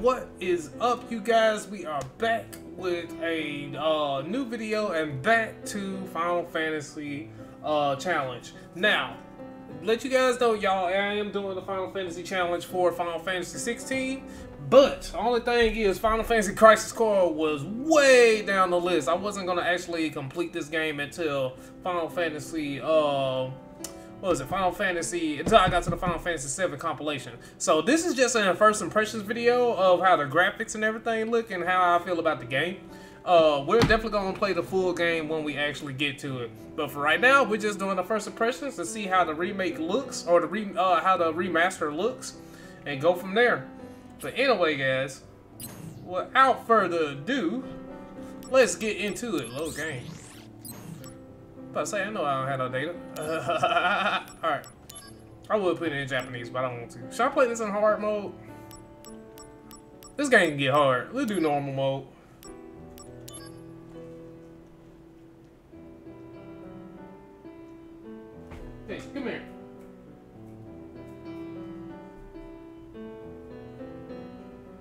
What is up, you guys? We are back with a uh, new video and back to Final Fantasy uh, Challenge. Now, let you guys know, y'all, I am doing the Final Fantasy Challenge for Final Fantasy 16. But the only thing is, Final Fantasy Crisis Core was way down the list. I wasn't gonna actually complete this game until Final Fantasy. Uh, what was it? Final Fantasy until I got to the Final Fantasy VII compilation. So this is just a first impressions video of how the graphics and everything look and how I feel about the game. Uh, we're definitely gonna play the full game when we actually get to it. But for right now, we're just doing the first impressions to see how the remake looks or the re uh, how the remaster looks, and go from there. But anyway, guys, without further ado, let's get into it. Low game. But say, I know I don't have no data. Alright. I would put it in Japanese, but I don't want to. Should I play this in hard mode? This game can get hard. Let's do normal mode. Hey, come here.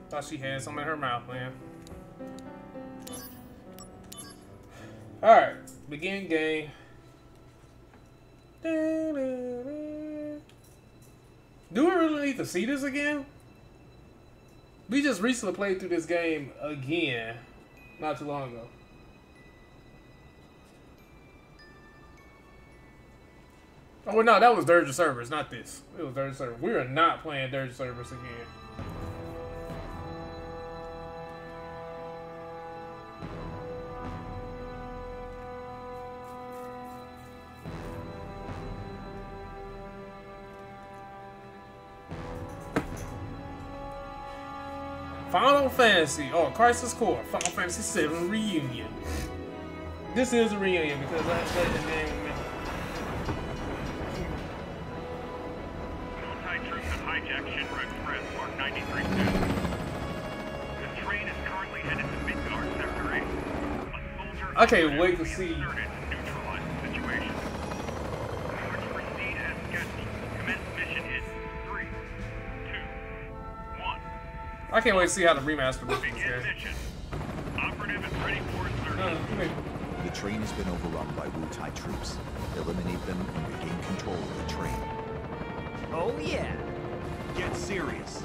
Thought she had something in her mouth, man. Alright, begin game. Do we really need to see this again? We just recently played through this game again, not too long ago. Oh, no, that was Dirge of Cerberus, not this. It was Dirge of Cerberus. We are not playing Dirge of Cerberus again. Fantasy, or oh, Crisis Core, Final Fantasy VII Reunion. This is a reunion because I played the game. Wutai-troops have hijacked Shinra Express, Mark 93 The train is currently headed to Midgar Sector 8. A soldier I can't wait to see. inserted I can't wait to see how the remaster looks. Begin Okay. is Uh, here. The train has been overrun by Wutai troops. Eliminate them and regain control of the train. Oh yeah. Get serious.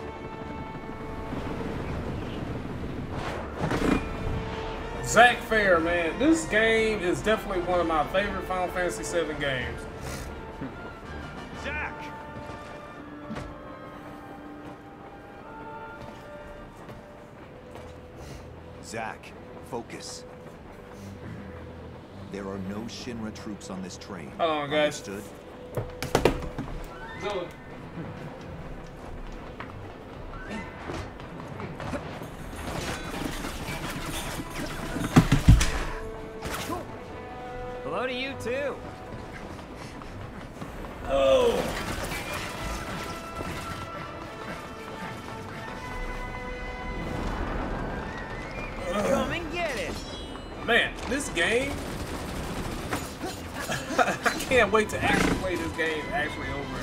Zack Fair, man. This game is definitely one of my favorite Final Fantasy VII games. Shinra troops on this train. Hold on, guys. Understood? Zoe. Hello to you too. Oh! Come and get it. Man, this game. I can't wait to actually play this game actually over.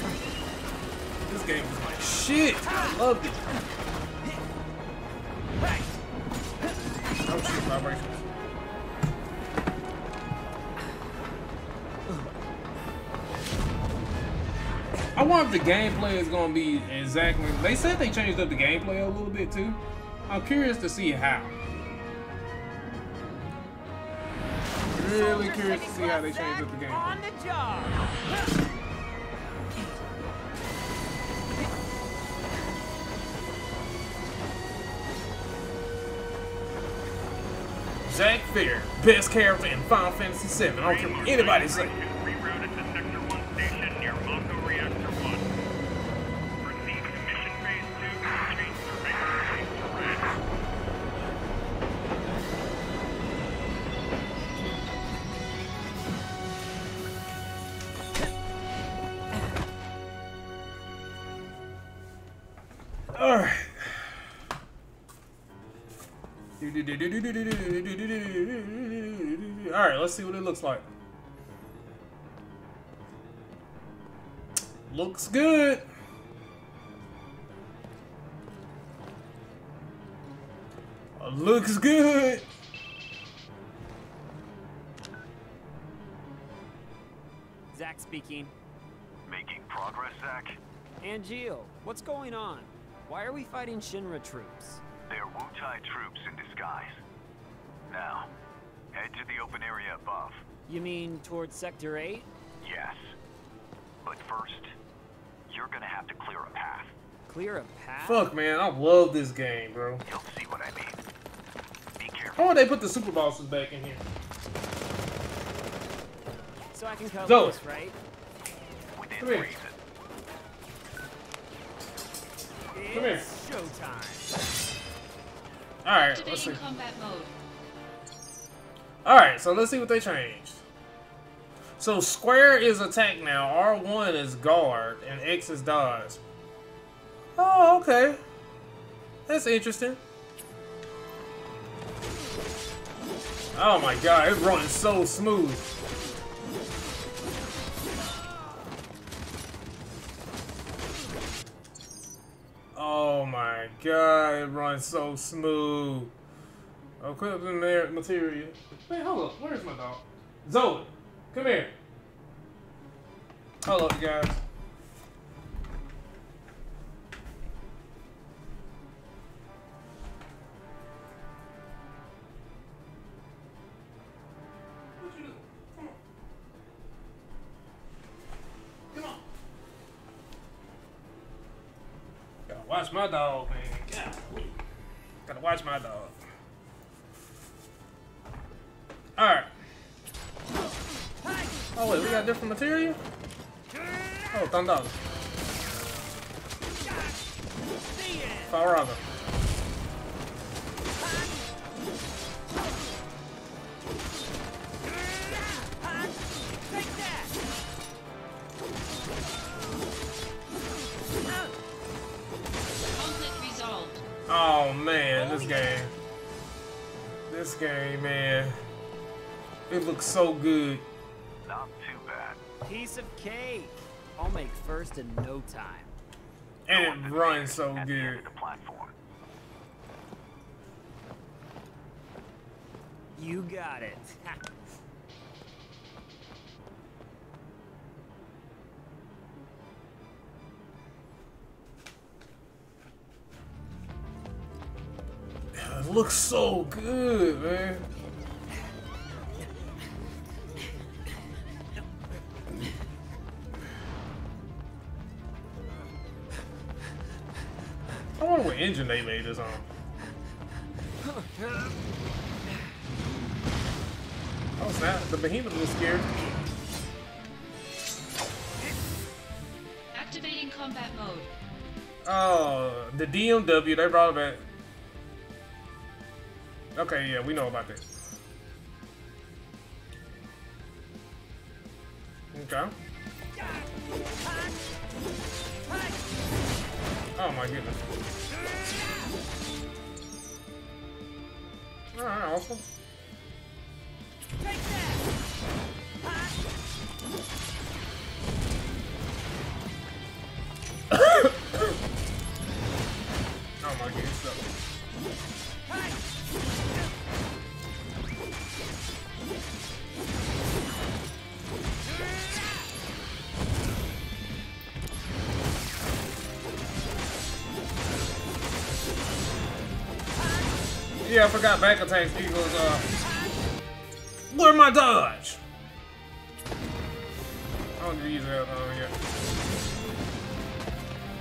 This game is like shit. I loved it. Oh shit, vibrations. I wonder if the gameplay is gonna be exactly. They said they changed up the gameplay a little bit too. I'm curious to see how. Really curious to see how they changed up the game. On the job. Zack Fair, best character in Final Fantasy VII. I don't care what anybody say. Let's see what it looks like. Looks good. Looks good. Zack speaking. Making progress, Zack? Angeal, what's going on? Why are we fighting Shinra troops? They're Wutai troops in disguise. Now, head to the open area above. You mean towards Sector 8? Yes. But first, you're gonna have to clear a path. Clear a path? Fuck, man, I love this game, bro. You'll see what I mean. Be careful. How would they put the super bosses back in here? So I can cut Zoe. loose, right? Within Come here. reason. Come here. It's showtime. Alright, let's see. Combat mode. Alright, so let's see what they changed. So square is attack now, R1 is guard, and X is dodge. Oh, okay. That's interesting. Oh my god, it's running so smooth. Oh my god, it runs so smooth. Equipped in there materia. Wait, hold up. Where's my dog? Zoe, come here. Hold you guys. Watch my dog, man. Golly. Gotta watch my dog. Oh wait, we got different materia? Oh, thunder. Farava. Oh man, this game. This game, man. It looks so good. Not too bad. Piece of cake. I'll make first in no time. And it runs so At the end good. of the platform. You got it. It looks so good, man. Engine they made this on. Oh snap, the behemoth was scared. Activating combat mode. Oh, the DMW, they brought it back. Okay, yeah, we know about that. Okay. Oh my goodness. Alright, awesome. Oh Yeah, I forgot back attacks equals uh Where my dodge? I don't use that uh, yet.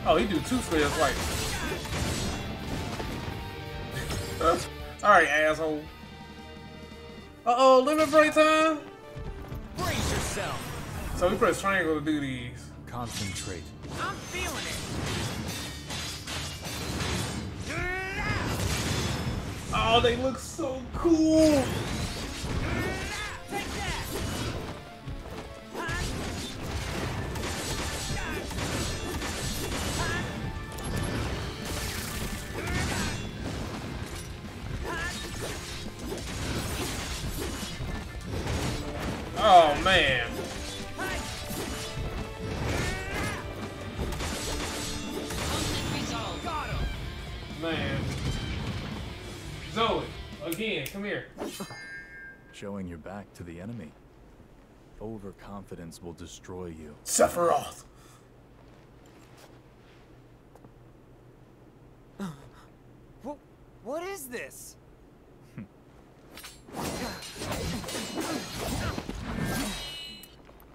Oh, he do two squares like Alright, asshole. Uh oh, limit break time? Brace yourself. So we press triangle to do these. Concentrate. I'm feeling it. Oh, they look so cool. Oh man. Zoe, again, come here. Showing your back to the enemy. Overconfidence will destroy you. Sephiroth. What, what is this?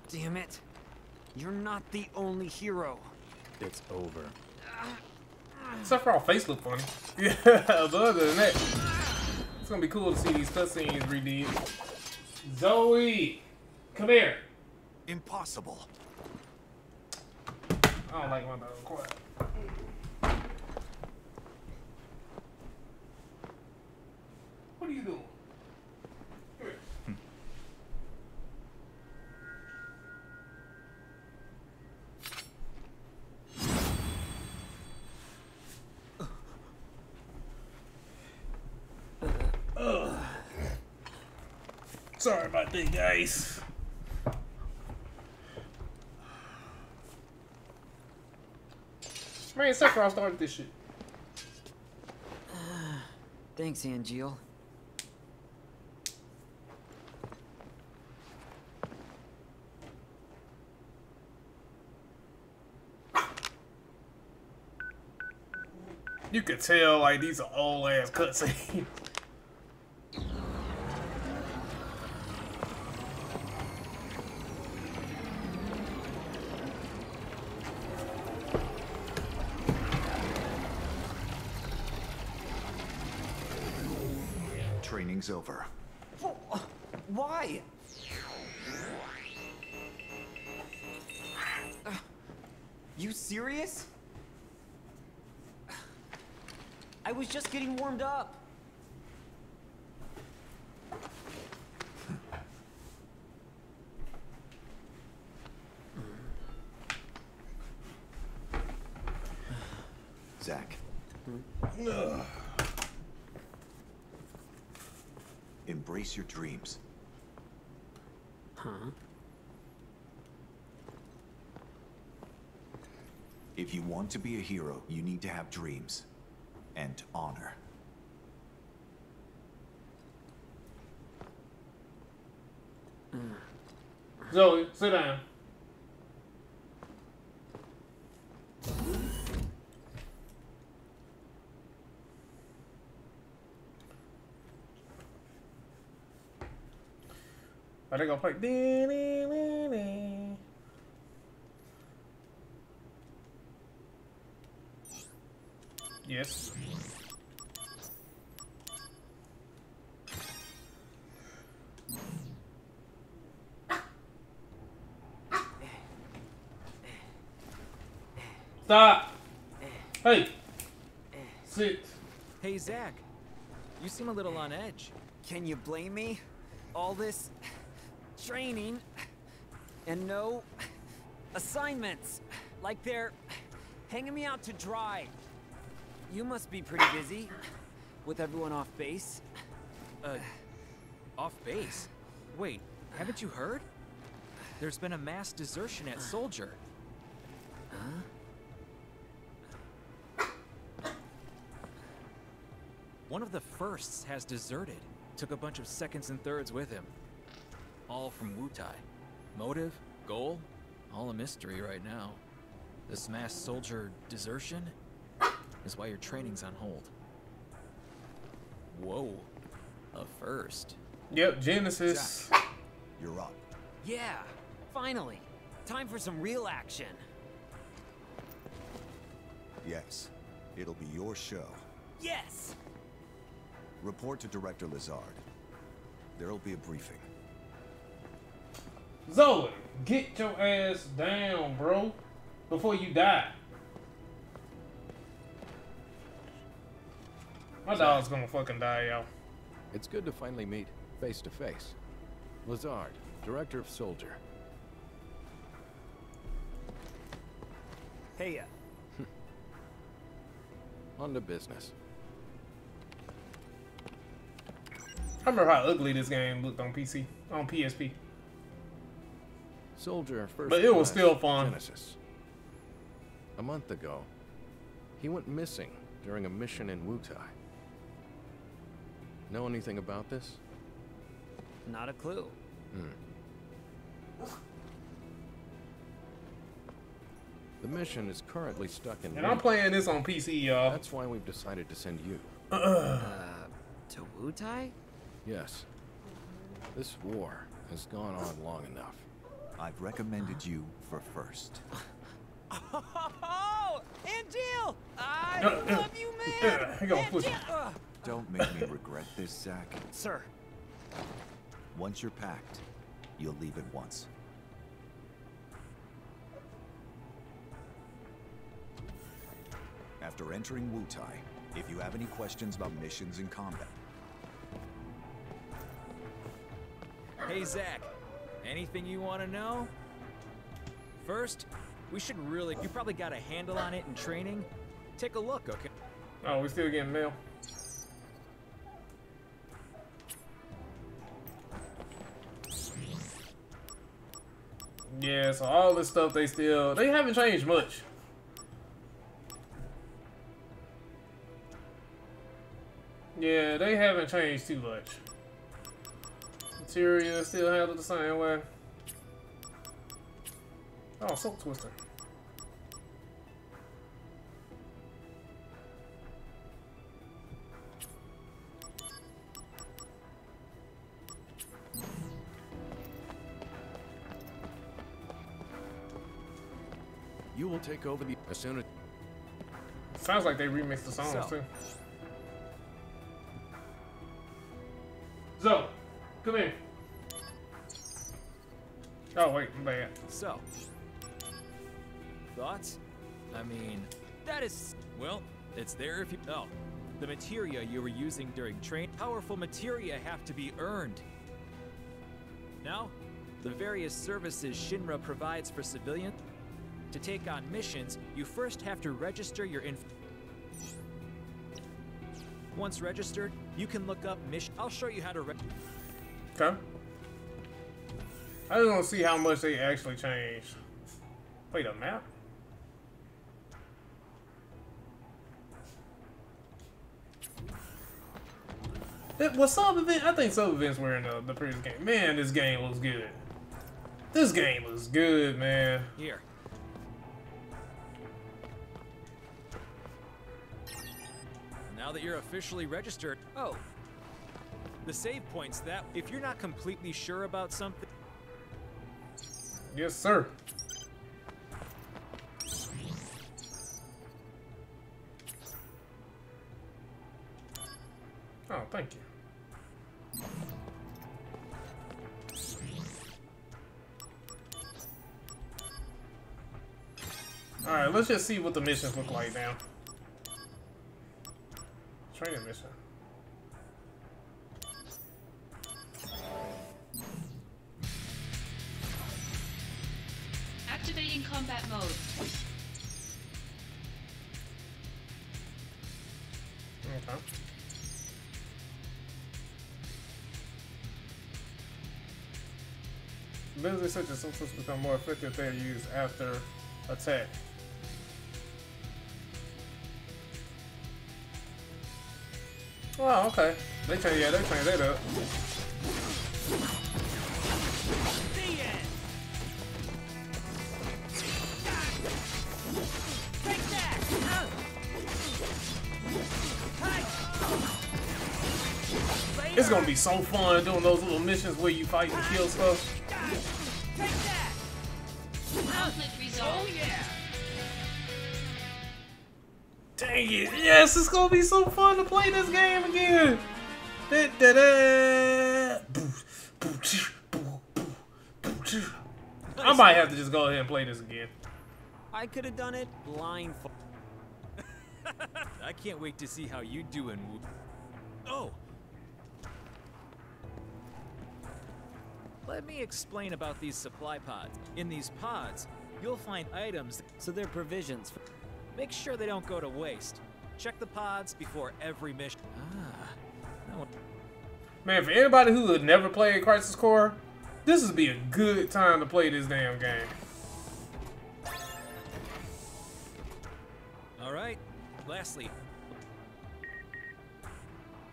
Damn it. You're not the only hero. It's over. Sephiroth face look funny. Yeah, but other than that, it's gonna be cool to see these cutscenes redid. Zoe, come here. Impossible. I don't like my dog quiet. What are you doing? Sorry about that, guys. Man, Sephiroth started this shit. Thanks, Angeal. You could tell like these are old ass cutscenes. Training's over. Why? You serious? I was just getting warmed up. Zack. Embrace your dreams. Huh? If you want to be a hero, you need to have dreams and honor. Uh. Zoe, sit down. Are they gonna play? Yes. Stop. Hey. Sit. Hey, Zack. You seem a little on edge. Can you blame me? All this training and no assignments. Like they're hanging me out to dry. You must be pretty busy with everyone off base. Uh, off base? Wait, haven't you heard? There's been a mass desertion at Soldier. Huh? One of the firsts has deserted. Took a bunch of seconds and thirds with him. All from Wutai. Motive? Goal? All a mystery right now. This mass soldier desertion is why your training's on hold. Whoa. A first. Yep, Genesis. You're up. Yeah, finally. Time for some real action. Yes. It'll be your show. Yes! Report to Director Lazard. There'll be a briefing. Zoe, get your ass down, bro, before you die. My dog's gonna fucking die, y'all. It's good to finally meet face to face. Lazard, Director of Soldier. Hey, uh, On to business. I remember how ugly this game looked on PC, on PSP. Soldier first. But it was still fun. Genesis. A month ago, he went missing during a mission in Wutai. Know anything about this? Not a clue. Hmm. The mission is currently stuck in. And I'm playing this on PC, y'all. That's why we've decided to send you. Uh, to Wutai? Yes. This war has gone on long enough. I've recommended you for first. Oh, Angel! I Uh, love you, man! hang on, push it. Angel- Ugh. Don't make me regret this, Zack. Sir, Once you're packed, you'll leave at once. After entering Wutai, if you have any questions about missions and combat, Hey, Zack. Anything you want to know? First, we should really. You probably got a handle on it in training. Take a look, okay? Oh, we still getting mail. Yeah, so all this stuff they still they haven't changed much. Yeah, they haven't changed too much. Materia still handled the same way. Oh, Soul Twister. You will take over the as soon as. Sounds like they remixed the songs So. too. So, come here. Oh wait, I'm bad. So, thoughts? I mean, that is well, it's there if you. Oh, the materia you were using during train. Powerful materia have to be earned. Now, the various services Shinra provides for civilians. To take on missions, you first have to register your inf. Once registered, you can look up mission. I'll show you how to. Re- Okay. I just want to see how much they actually changed. Wait, a map? It, well, some event, I think some events were in the, the previous game. Man, this game looks good. This game looks good, man. Here. Now that you're officially registered, oh, the save points that if you're not completely sure about something, Yes, sir. Oh, thank you. Alright, let's just see what the missions look like now. Training mission. Activating combat mode. Okay. Abilities such as systems become more effective if they are used after attack. Oh, okay. They change, yeah, they change that up. So fun doing those little missions where you fight and kill stuff. Take that! Conflict Oh yeah! Dang it! Yes, it's gonna be so fun to play this game again. Da, da, da. I might have to just go ahead and play this again. I could have done it blindfold. I can't wait to see how you do in. Oh. Let me explain about these supply pods. In these pods, you'll find items. So they're provisions. For Make sure they don't go to waste. Check the pods before every mission. Ah, one. Man, for anybody who had never played Crisis Core, this would be a good time to play this damn game. All right. Lastly,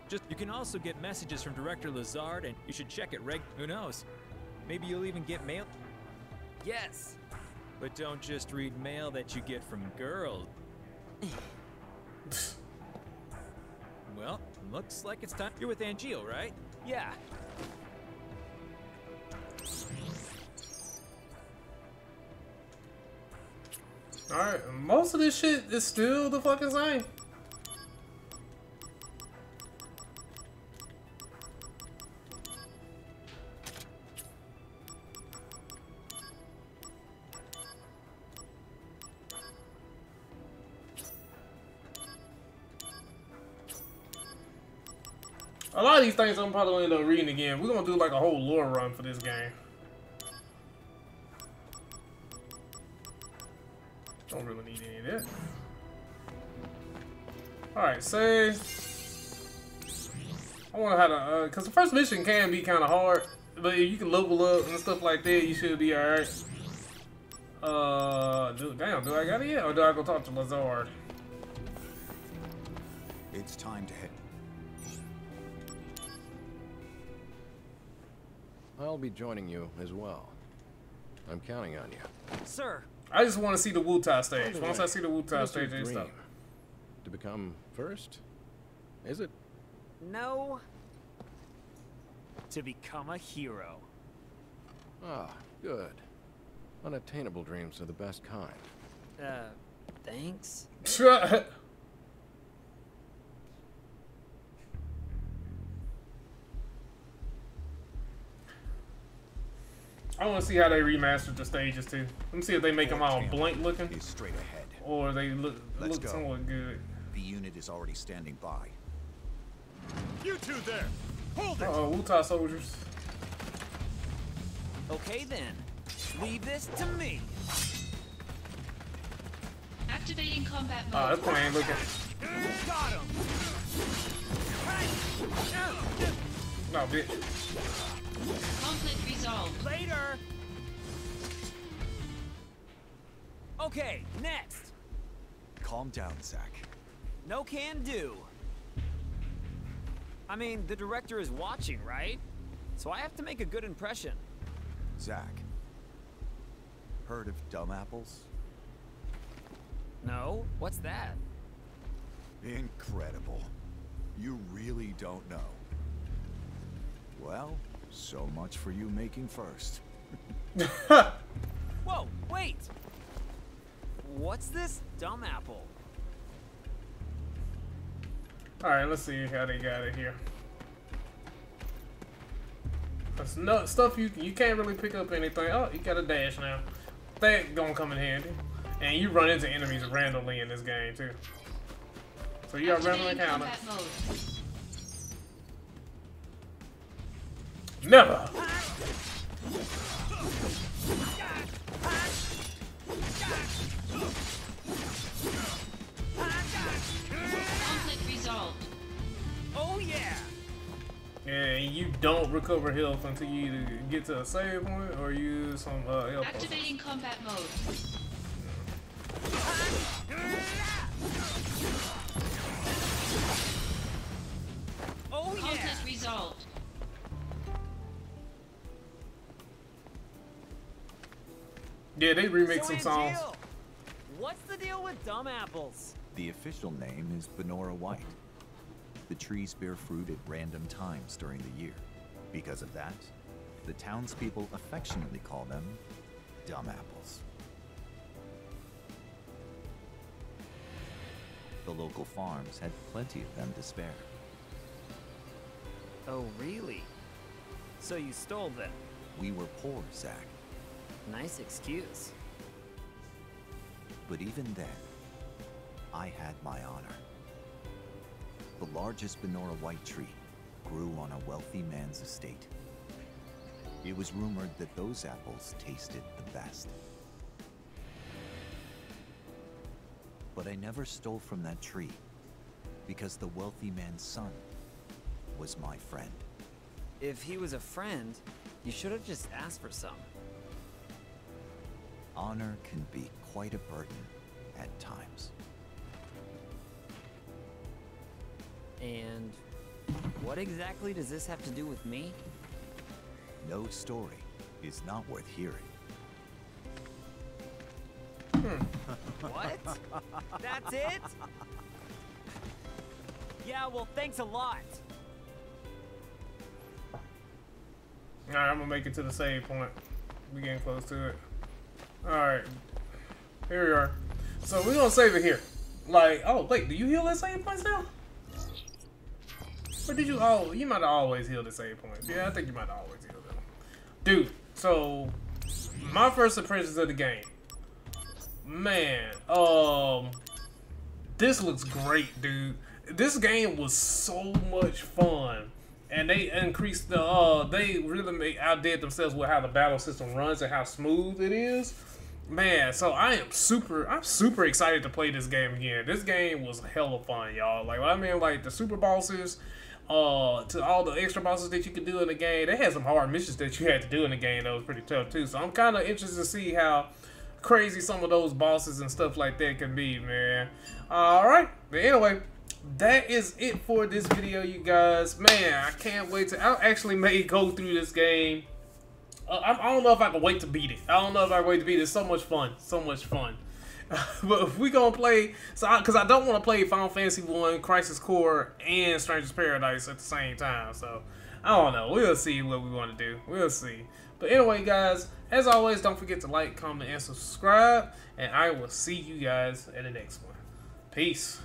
Just you can also get messages from Director Lazard, and you should check it reg. Who knows? Maybe you'll even get mail. Yes. But don't just read mail that you get from girls. well, looks like it's time. You're with Angeal, right? Yeah. Alright, most of this shit is still the fucking same. Lot of these things I'm probably gonna end up reading again. We're gonna do like a whole lore run for this game. Don't really need any of that. Alright, say. I wonder how to, uh, cause the first mission can be kind of hard, but if you can level up and stuff like that, you should be alright. Uh, do, damn, do I got it yet, or do I go talk to Lazard? It's time to head. I'll be joining you as well. I'm counting on you. Sir, I just want to see the Wutai stage. Once way, I see the Wutai what's your stage, I stop. To become first? Is it? no. To become a hero. Ah, good. Unattainable dreams are the best kind. Uh, thanks. I want to see how they remastered the stages too. Let me see if they make them all blank looking, Is straight ahead. or they look Let's look go. somewhat good. The unit is already standing by. You two there! Hold Uh it! oh, Wutai soldiers. Okay then. Leave this to me. Activating combat Ah, mode. this plane ain't looking. Got him. No, bitch. Conflict resolved. Later. Okay, next. Calm down, Zack. No can do. I mean, the director is watching, right? So I have to make a good impression. Zack. Heard of dumb apples? No? What's that? Incredible. You really don't know. Well, so much for you making first. Whoa, wait! What's this dumb apple? All right, let's see how they got it here. That's no stuff you you can't really pick up anything. Oh, you got a dash now. That gonna come in handy. And you run into enemies randomly in this game too. So you got random Activating Never. Oh yeah! And you don't recover health until you either get to a save point or use some uh, health. potions. Activating combat mode. Yeah, they remake So some songs. Angeal, What's the deal with dumb apples? The official name is Banora White. The trees bear fruit at random times during the year. Because of that, the townspeople affectionately call them dumb apples. The local farms had plenty of them to spare. Oh really? So you stole them? We were poor, Zack, Nice excuse. but even then, I had my honor. The largest Banora white tree grew on a wealthy man's estate. It was rumored that those apples tasted the best. But I never stole from that tree because the wealthy man's son was my friend. If he was a friend, you should have just asked for some. Honor can be quite a burden at times. And What exactly does this have to do with me? No story is not worth hearing. Hmm. What? That's it? Yeah, well, thanks a lot. Alright, I'm gonna make it to the save point. We're getting close to it. Alright. Here we are. So we're gonna save it here. Like, oh wait, do you heal at save points now? Or did you oh you might have always healed at save points. Yeah, I think you might have always healed them. Dude, so my first impressions of the game. Man, um this looks great, dude. This game was so much fun. And they increased the uh they really made outdid themselves with how the battle system runs and how smooth it is. Man, so I am super I'm super excited to play this game again. This game was hella fun, y'all. Like I mean like the super bosses, uh to all the extra bosses that you could do in the game. They had some hard missions that you had to do in the game that was pretty tough too. So I'm kinda interested to see how crazy some of those bosses and stuff like that can be, man. Alright. But anyway, that is it for this video, you guys. Man, I can't wait to. I actually may go through this game. Uh, I, I don't know if I can wait to beat it. I don't know if I can wait to beat it. It's so much fun. So much fun. but if we gonna play, so because I, I, don't want to play Final Fantasy One, Crisis Core, and Stranger's Paradise at the same time. So I don't know. We'll see what we want to do. We'll see. But anyway, guys, as always, don't forget to like, comment, and subscribe. And I will see you guys in the next one. Peace.